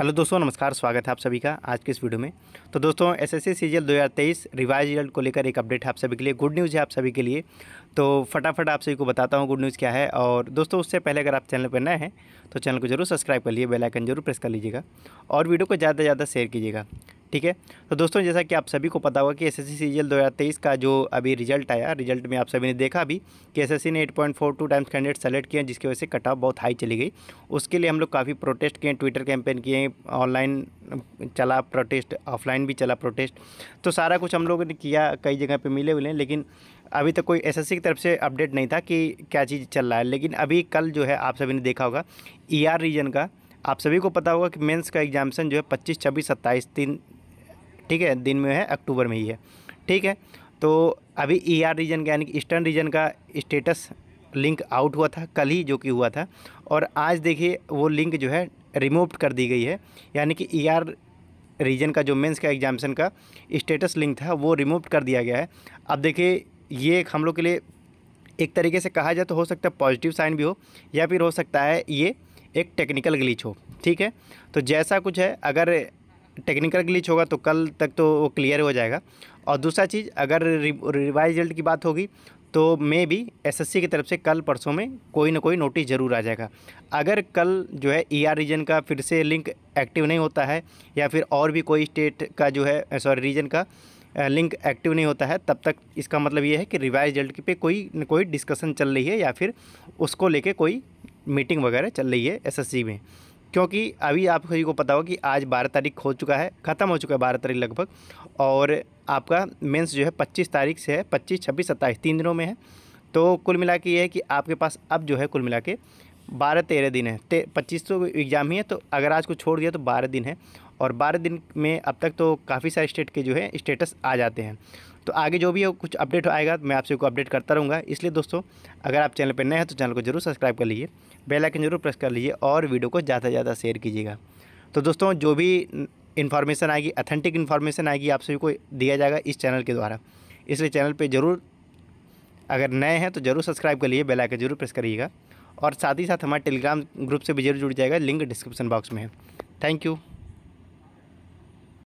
Hello दोस्तों, नमस्कार, स्वागत है आप सभी का आज के इस वीडियो में। तो दोस्तों एसएससी सीजीएल 2023 रिवाइज रिज़ल्ट को लेकर एक अपडेट है आप सभी के लिए, गुड न्यूज़ है आप सभी के लिए। तो फटाफट आप सभी को बताता हूँ गुड न्यूज़ क्या है और दोस्तों, उससे पहले अगर आप चैनल पर नए हैं तो चैनल को ज़रूर सब्सक्राइब कर लिए बेलाइकन ज़रूर प्रेस कर लीजिएगा और वीडियो को ज़्यादा से ज़्यादा शेयर कीजिएगा। ठीक है? तो दोस्तों, जैसा कि आप सभी को पता होगा कि एस एस सी का जो अभी रिज़ल्ट आया, रिज़ल्ट में आप सभी ने देखा अभी कि एसएससी ने 8.42 टाइम्स कैंडिडेट सेलेक्ट किए जिसकी वजह से कट ऑफ़ बहुत हाई चली गई। उसके लिए हम लोग काफ़ी प्रोटेस्ट किए ट्विटर कैंपेन किए ऑनलाइन चला प्रोटेस्ट, ऑफलाइन भी चला प्रोटेस्ट। तो सारा कुछ हम लोगों ने किया, कई जगह पर मिले मिले लेकिन अभी तक कोई एसएससी की तरफ़ से अपडेट नहीं था कि क्या चीज़ चल रहा है। लेकिन अभी कल जो है, आप सभी ने देखा होगा ई e रीजन का, आप सभी को पता होगा कि मेंस का एग्जामिशन जो है, पच्चीस, छब्बीस, सत्ताईस, तीन ठीक है, दिन में है, अक्टूबर में ही है। ठीक है तो अभी ई आर रीजन का यानी कि ईस्टर्न रीजन का स्टेटस लिंक आउट हुआ था, कल ही जो कि हुआ था। और आज देखिए, वो लिंक जो है रिमूव कर दी गई है। यानी कि ई आर रीजन का जो मेंस का एग्जामिशन का स्टेटस लिंक था, वो रिमूव कर दिया गया है। अब देखिए, ये हम लोग के लिए एक तरीके से कहा जाए तो हो सकता है पॉजिटिव साइन भी हो, या फिर हो सकता है ये एक टेक्निकल ग्लिच हो। ठीक है तो जैसा कुछ है, अगर टेक्निकल ग्लिच होगा तो कल तक तो वो क्लियर हो जाएगा। और दूसरा चीज़, अगर रिवाइज रिज़ल्ट की बात होगी तो मे भी एसएससी की तरफ़ से कल परसों में कोई ना कोई नोटिस ज़रूर आ जाएगा। अगर कल जो है ईआर रीजन का फिर से लिंक एक्टिव नहीं होता है, या फिर और भी कोई स्टेट का जो है सॉरी रीजन का लिंक एक्टिव नहीं होता है, तब तक इसका मतलब ये है कि रिवाइज रिज़ल्ट पे कोई न कोई डिस्कशन चल रही है, या फिर उसको लेके कोई मीटिंग वगैरह चल रही है एसएससी में। क्योंकि अभी आप सभी को पता हो कि आज बारह तारीख हो चुका है, ख़त्म हो चुका है बारह तारीख लगभग, और आपका मेंस जो है पच्चीस तारीख से है, पच्चीस, छब्बीस, सत्ताईस, तीन दिनों में है। तो कुल मिला के ये है कि आपके पास अब जो है कुल मिला के बारह तेरह दिन है। ते, पच्चीस तो एग्ज़ाम ही है तो अगर आज को छोड़ दिया तो बारह दिन है। और बारह दिन में अब तक तो काफ़ी सारे स्टेट के जो है स्टेटस आ जाते हैं। तो आगे जो भी हो, कुछ अपडेट आएगा तो मैं आपसे को अपडेट करता रहूँगा। इसलिए दोस्तों, अगर आप चैनल पर नए हैं तो चैनल को ज़रूर सब्सक्राइब कर लीजिए, बेल आइकन ज़रूर प्रेस कर लीजिए, और वीडियो को ज़्यादा से ज़्यादा शेयर कीजिएगा। तो दोस्तों, जो भी इन्फॉर्मेशन आएगी अथेंटिक इन्फॉर्मेशन आएगी, आप सभी को दिया जाएगा इस चैनल के द्वारा। इसलिए चैनल पर ज़रूर, अगर नए हैं तो ज़रूर सब्सक्राइब कर लिए बेल आइकन ज़रूर प्रेस करिएगा। और साथ ही साथ हमारे टेलीग्राम ग्रुप से भी ज़रूर जुड़ जाएगा लिंक डिस्क्रिप्शन बॉक्स में है। Thank you